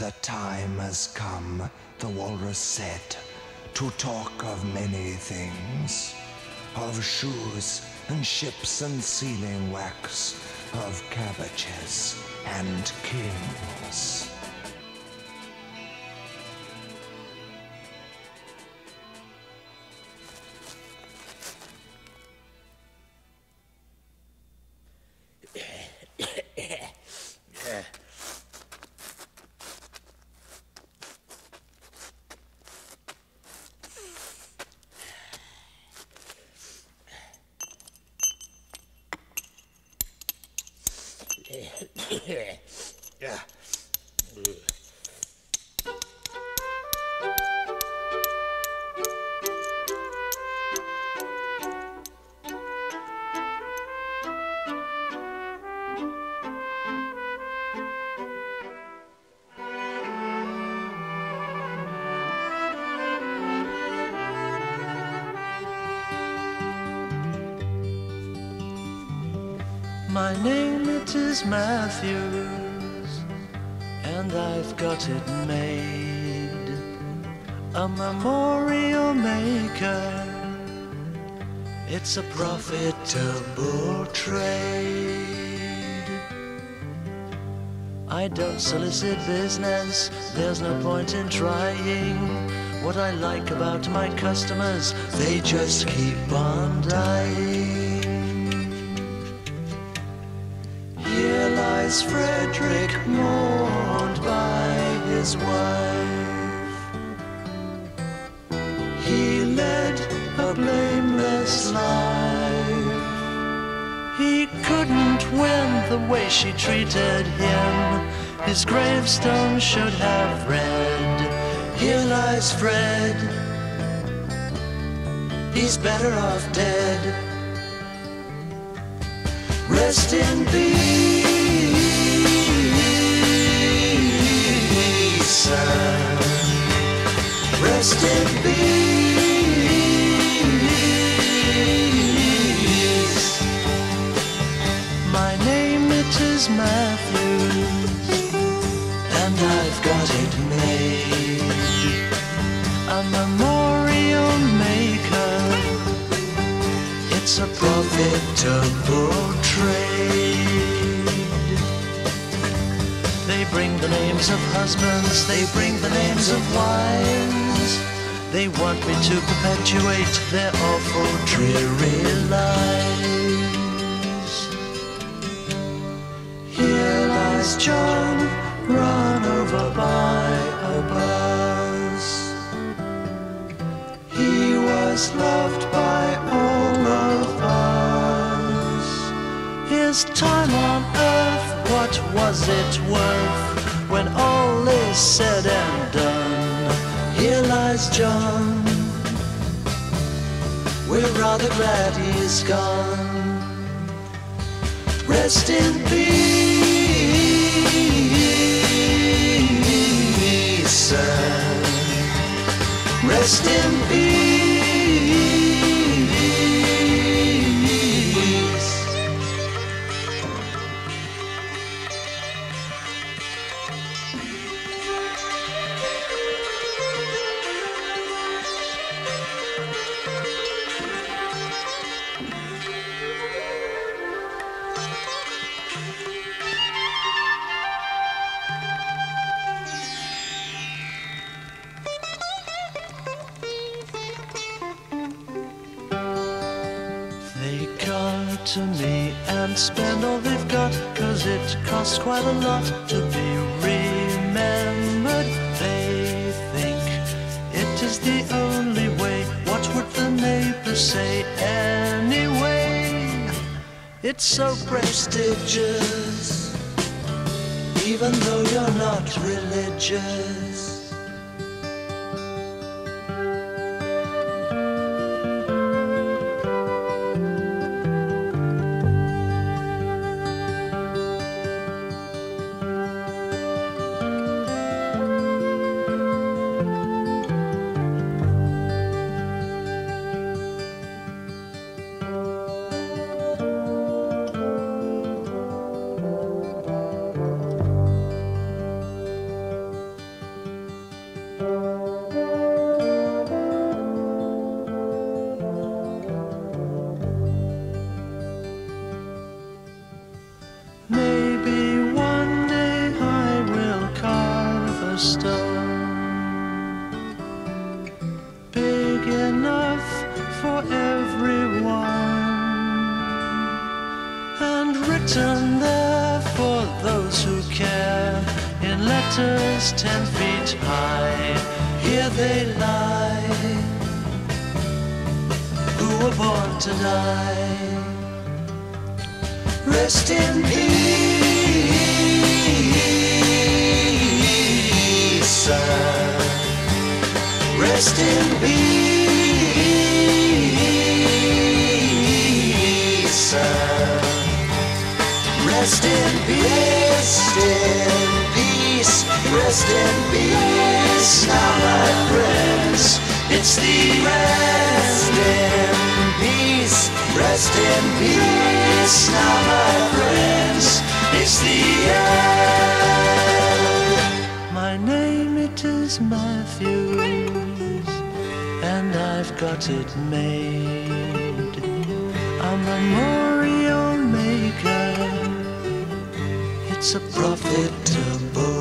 The time has come, the walrus said, to talk of many things. Of shoes and ships and sealing wax, of cabbages and kings. Yeah. My name it is Matthews, and I've got it made. A memorial maker. It's a profitable trade. I don't solicit business, there's no point in trying. What I like about my customers, they just keep on dying. Lies Frederick, mourned by his wife. He led a blameless life. He couldn't win the way she treated him. His gravestone should have read, Here lies Fred. He's better off dead. Rest in peace, Rest in peace. My name it is Matthews, and I've got it made. A memorial maker. It's a profitable trade. The names of husbands, they bring the names of wives. They want me to perpetuate their awful, dreary lives. Here lies John, run over by a bus. He was loved by all of us. His time on earth, what was it worth when all is said and done? Here lies John. We're rather glad he's gone. Rest in peace, son. Rest in peace. To me and spend all they've got, cause it costs quite a lot to be remembered. They think it is the only way. What would the neighbors say anyway? It's so prestigious, even though you're not religious. star big enough for everyone and written there for those who care in letters ten feet high. Here they lie who were born to die. Rest in peace. Rest in peace. In peace. Rest in peace. Now, my friends, it's the rest in peace. Rest in peace. Now, my friends, it's the end. My name it is Matthews, and I've got it made. I'm a memorial maker. It's a profitable